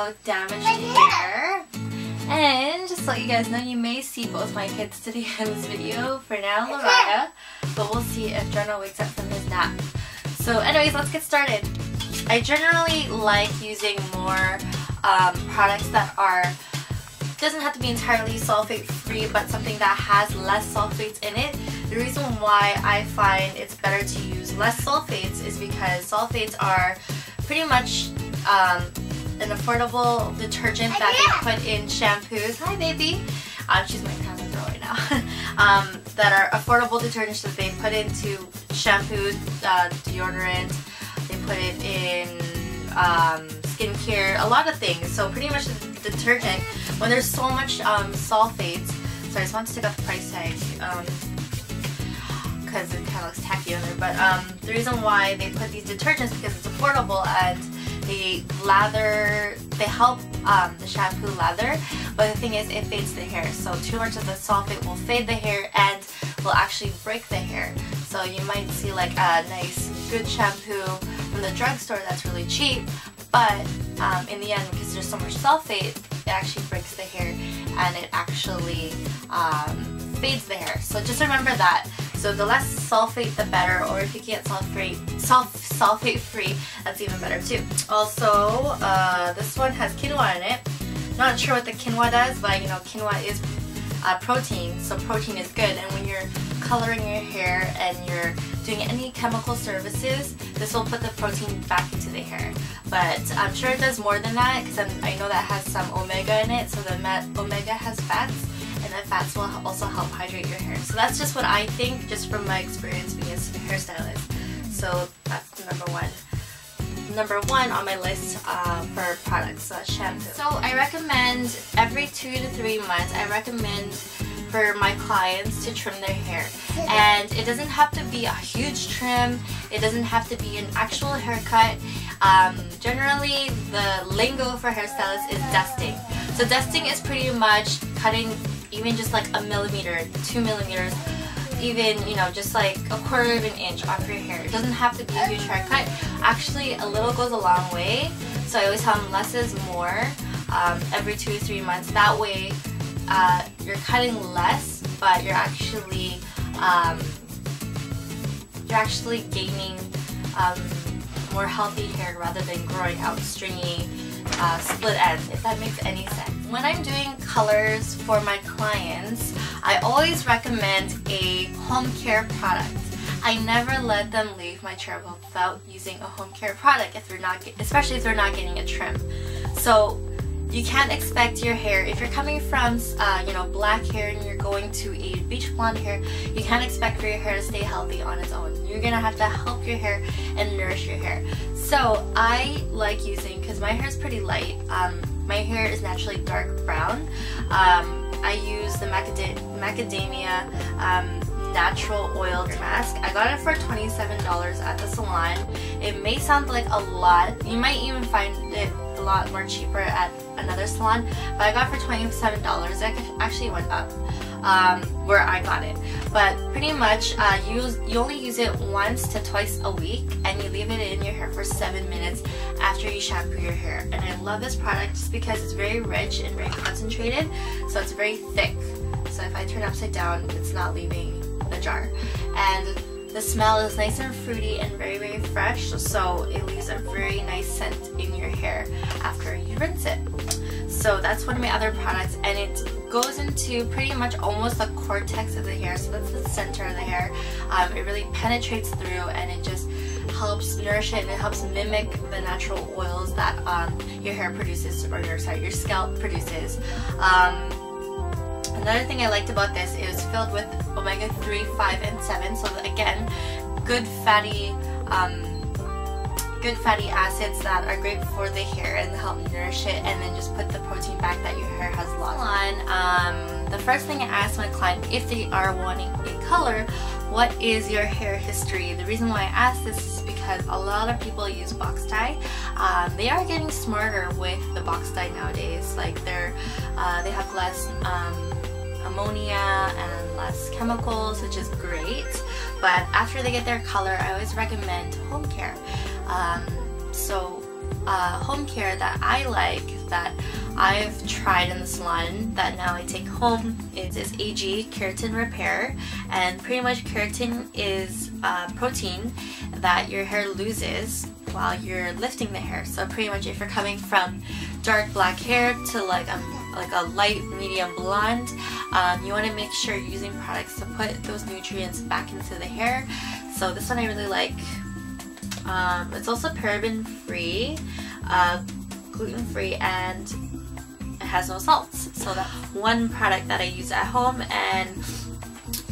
about damaged hair. And just to let you guys know, you may see both my kids today in this video. For now, Lariah, but we'll see if Jonah wakes up from his nap. So anyways, let's get started. I generally like using more um, products that are doesn't have to be entirely sulfate free but something that has less sulfates in it. The reason why I find it's better to use less sulfates is because sulfates are pretty much um, an affordable detergent that they put in shampoos. Hi baby! Um, she's my camera girl right now. um, that are affordable detergents that they put into shampoos, uh, deodorant, they put it in um, skincare, a lot of things. So pretty much the detergent, when there's so much um, sulfates, so I just want to take off the price tag because um, it kind of looks tacky on there. But um, the reason why they put these detergents because it's affordable and they lather, they help um, the shampoo lather, but the thing is it fades the hair. So too much of the sulfate will fade the hair and will actually break the hair. So you might see like a nice good shampoo from the drugstore that's really cheap, but um, in the end because there's so much sulfate, it actually breaks the hair and it actually um, fades the hair. So just remember that. So the less sulfate the better or if you can't sulfate, sulf sulfate free that's even better too. Also uh, this one has quinoa in it. Not sure what the quinoa does but you know quinoa is uh, protein so protein is good and when you're coloring your hair and you're doing any chemical services this will put the protein back into the hair but I'm sure it does more than that because I know that has some omega in it so the omega has fats and then fats will also help hydrate your hair. So that's just what I think just from my experience being a hairstylist. So that's number one. Number one on my list uh, for products, uh, shampoo. So I recommend every two to three months, I recommend for my clients to trim their hair. And it doesn't have to be a huge trim, it doesn't have to be an actual haircut. Um, generally, the lingo for hairstylists is dusting. So dusting is pretty much cutting even just like a millimeter, two millimeters, even, you know, just like a quarter of an inch off your hair. It doesn't have to be a huge haircut. Actually, a little goes a long way. So I always tell them less is more um, every two to three months. That way, uh, you're cutting less, but you're actually um, you're actually gaining um, more healthy hair rather than growing out stringy uh, split ends, if that makes any sense. When I'm doing colors for my clients, I always recommend a home care product. I never let them leave my chair without using a home care product if they're not, especially if they're not getting a trim. So you can't expect your hair, if you're coming from, uh, you know, black hair and you're going to a beach blonde hair, you can't expect for your hair to stay healthy on its own. You're gonna have to help your hair and nourish your hair. So I like using, because my hair is pretty light, um, my hair is naturally dark brown. Um, I use the macadamia um, natural oil mask. I got it for $27 at the salon. It may sound like a lot. You might even find it a lot more cheaper at another salon, but I got for $27. It actually went up um, where I got it. But pretty much, uh, you, you only use it once to twice a week and you leave it in your hair for 7 minutes after you shampoo your hair. And I love this product just because it's very rich and very concentrated, so it's very thick. So if I turn upside down, it's not leaving the jar. And the smell is nice and fruity and very, very fresh, so it leaves a very nice scent in your hair after you rinse it. So that's one of my other products, and it goes into pretty much almost the cortex of the hair, so that's the center of the hair. Um, it really penetrates through, and it just helps nourish it and it helps mimic the natural oils that um, your hair produces, or your, sorry, your scalp produces. Um, Another thing I liked about this, it was filled with omega-3, 5, and 7. So again, good fatty, um, good fatty acids that are great for the hair and help nourish it and then just put the protein back that your hair has lost. On, um, the first thing I ask my client if they are wanting a color, what is your hair history? The reason why I ask this is because a lot of people use box dye. Um, they are getting smarter with the box dye nowadays. Like they're, uh, they have less um, ammonia and less chemicals, which is great. But after they get their color, I always recommend home care. Um, so uh, home care that I like that I've tried in the salon that now I take home is AG Keratin Repair. And pretty much keratin is uh, protein that your hair loses while you're lifting the hair. So pretty much if you're coming from dark black hair to like a, um, like a light medium blonde um, you want to make sure you're using products to put those nutrients back into the hair. So this one I really like um, it's also paraben free uh, gluten free and it has no salts. So that's one product that I use at home and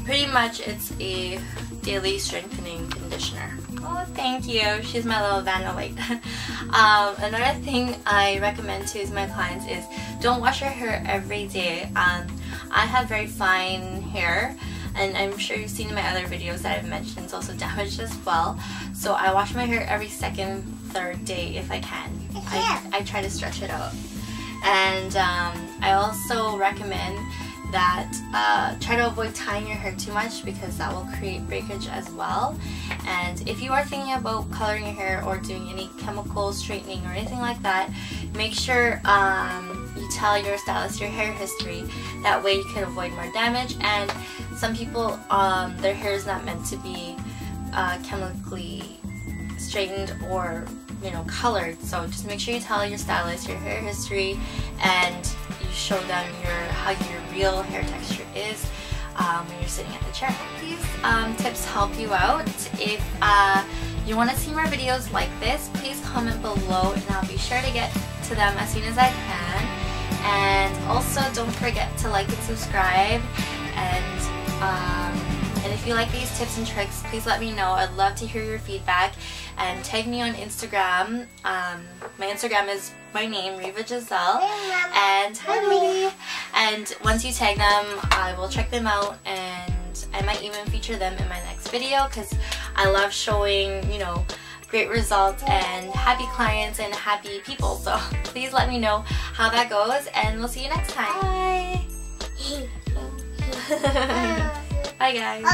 pretty much it's a daily strengthening conditioner. Oh, thank you. She's my little Vanillite. um, another thing I recommend to my clients is don't wash your hair every day. Um, I have very fine hair and I'm sure you've seen in my other videos that I've mentioned it's also damaged as well. So I wash my hair every second, third day if I can. I, I try to stretch it out. And um, I also recommend that uh, try to avoid tying your hair too much because that will create breakage as well. And if you are thinking about coloring your hair or doing any chemical straightening or anything like that, make sure um, you tell your stylist your hair history. That way you can avoid more damage. And some people, um, their hair is not meant to be uh, chemically straightened or you know, colored. So just make sure you tell your stylist your hair history and you show them your how your real hair texture is um, when you're sitting at the chair. These um, tips help you out. If uh, you want to see more videos like this, please comment below and I'll be sure to get to them as soon as I can. And also don't forget to like and subscribe and um, and if you like these tips and tricks, please let me know. I'd love to hear your feedback and tag me on Instagram. Um, my Instagram is my name, Reeva Jazzel. And hi, And once you tag them, I will check them out and I might even feature them in my next video because I love showing, you know, great results and happy clients and happy people. So please let me know how that goes and we'll see you next time. Bye. Bye guys.